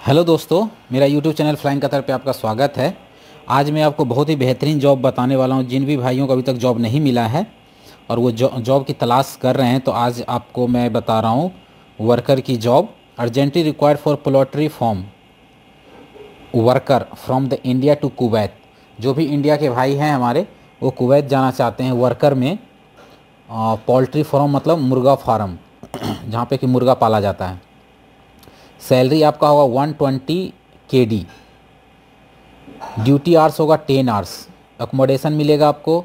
Hello दोस्तों, मेरा YouTube channel flying Qatar पे आपका स्वागत है। आज मैं आपको बहुत ही बेहतरीन जॉब बताने वाला हूँ, जिन भी भाइयों को अभी तक जॉब नहीं मिला है और वो जॉब की तलाश कर रहे हैं तो आज आपको मैं बता रहा हूँ वर्कर की job. Urgently required for poultry farm worker from the India to Kuwait जो भी इंडिया के भाई हैं हमारे, वो कुवैत जाना चाहते हैं वर्कर में पोल्ट्री फार्म मतलब मुर्गा फार्म जहाँ पे कि मुर्गा पाला जाता है। सैलरी आपका होगा 120 ट्वेंटी के डी ड्यूटी आवर्स होगा टेन आवर्स। अकोमोडेशन मिलेगा आपको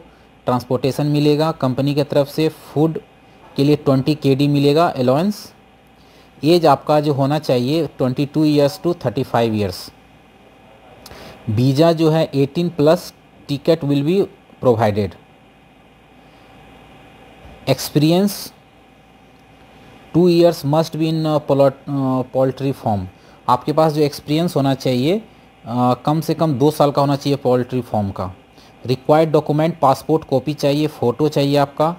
ट्रांसपोर्टेशन मिलेगा कंपनी की तरफ़ से फ़ूड के लिए 20 के डी मिलेगा अलाउंस एज आपका जो होना चाहिए 22 two years to 35 years visa जो है 18 plus ticket will be provided experience two years must be in poultry farm. आपके पास जो एक्सपीरियंस होना चाहिए कम से कम दो साल का होना चाहिए पोल्ट्री फॉर्म का। रिक्वायर्ड डॉक्यूमेंट, पासपोर्ट कॉपी चाहिए, फ़ोटो चाहिए आपका,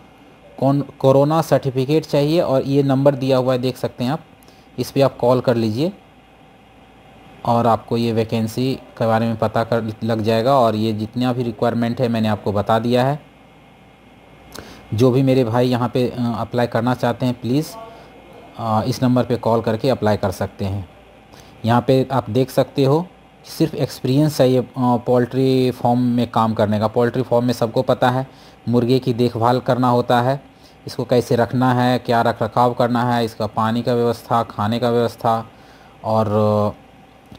कौन, कोरोना सर्टिफिकेट चाहिए और ये नंबर दिया हुआ है, देख सकते हैं आप। इस पर आप कॉल कर लीजिए और आपको ये वैकेंसी के बारे में पता कर, लग जाएगा और ये जितना भी रिक्वायरमेंट है मैंने आपको बता दिया है। जो भी मेरे भाई यहाँ पे अप्लाई करना चाहते हैं, प्लीज़ इस नंबर पे कॉल करके अप्लाई कर सकते हैं। यहाँ पे आप देख सकते हो सिर्फ़ एक्सपीरियंस चाहिए पोल्ट्री फॉर्म में काम करने का। पोल्ट्री फॉर्म में सबको पता है, मुर्गे की देखभाल करना होता है, इसको कैसे रखना है, क्या रख रखाव करना है, इसका पानी का व्यवस्था, खाने का व्यवस्था और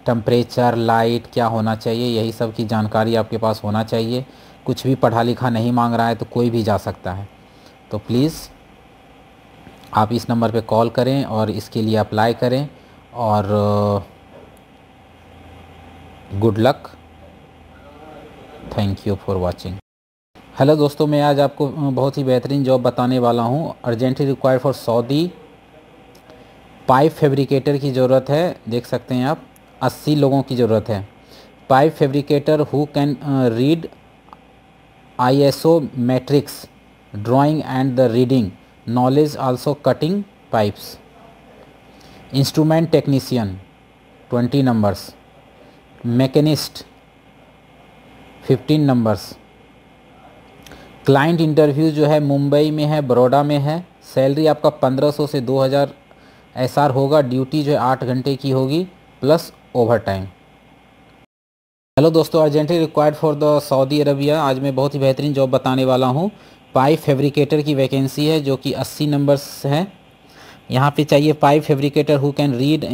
टम्परेचर लाइट क्या होना चाहिए, यही सब की जानकारी आपके पास होना चाहिए। कुछ भी पढ़ा लिखा नहीं मांग रहा है तो कोई भी जा सकता है। तो प्लीज़ आप इस नंबर पे कॉल करें और इसके लिए अप्लाई करें और good luck thank you for watching hello दोस्तों, मैं आज आपको बहुत ही बेहतरीन जॉब बताने वाला हूँ। Urgently required for Saudi pipe fabricator की ज़रूरत है। देख सकते हैं आप 80 लोगों की ज़रूरत है। Pipe fabricator who can read ISO matrix drawing and the reading knowledge also cutting pipes. Instrument technician 20 numbers. Mechanist 15 numbers. Client interview जो है मुंबई में है, बड़ौदा में है. सैलरी आपका 1500 से 2000 एसआर होगा. ड्यूटी जो है आठ घंटे की होगी प्लस ओवर टाइम हेलो दोस्तों urgently required for the Saudi Arabia आज मैं बहुत ही बेहतरीन जॉब बताने वाला हूँ. पाइप फैब्रिकेटर की वैकेंसी है, जो कि 80 नंबर्स है। यहाँ पे चाहिए pipe fabricator who can read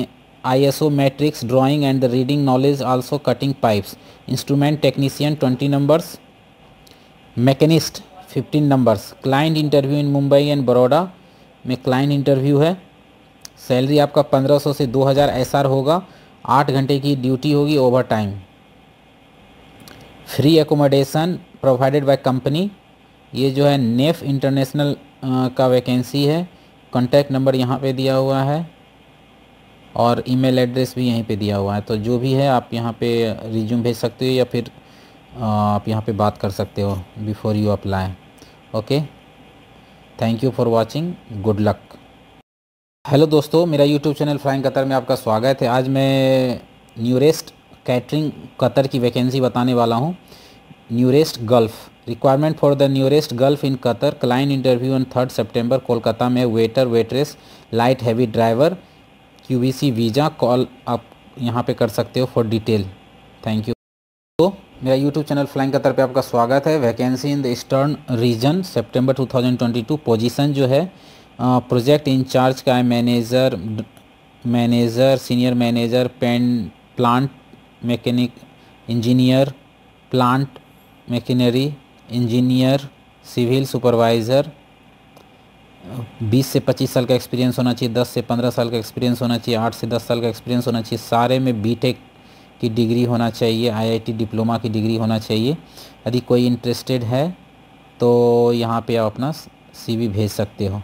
ISO matrix drawing and the reading knowledge also cutting pipes instrument technician 20 numbers machinist 15 numbers client interview in Mumbai and Baroda में क्लाइंट इंटरव्यू है। सैलरी आपका 1500 से 2000 एसआर होगा। आठ घंटे की ड्यूटी होगी overtime free accommodation provided by company ये जो है नेफ इंटरनेशनल का वैकेंसी है। कॉन्टैक्ट नंबर यहाँ पे दिया हुआ है और ईमेल एड्रेस भी यहीं पे दिया हुआ है। तो जो भी है आप यहाँ पे रिज्यूम भेज सकते हो या फिर आप यहाँ पे बात कर सकते हो before you apply. Okay? Thank you for watching good luck hello दोस्तों, मेरा यूट्यूब चैनल फ्लाइंग कतर में आपका स्वागत है। आज मैं न्यूरेस्ट कैटरिंग कतर की वैकेंसी बताने वाला हूँ। Newrest Gulf requirement for the Newrest Gulf in Qatar client interview on third सितंबर कोलकाता में waiter waitress light heavy driver QBC visa call आप यहाँ पे कर सकते हो फॉर डिटेल थैंक यू तो मेरा यूट्यूब चैनल फ्लाइंग कतर पे आपका स्वागत है. Vacancy in the eastern region September 2022 position जो है प्रोजेक्ट इंचार्ज का है manager manager senior manager pen plant mechanic engineer plant machinery engineer, civil supervisor 20 से 25 साल का एक्सपीरियंस होना चाहिए 10 से 15 साल का एक्सपीरियंस होना चाहिए 8 से 10 साल का एक्सपीरियंस होना चाहिए, सारे में बीटेक की डिग्री होना चाहिए आईआईटी डिप्लोमा की डिग्री होना चाहिए। यदि कोई इंटरेस्टेड है तो यहाँ पे आप अपना सीवी भेज सकते हो।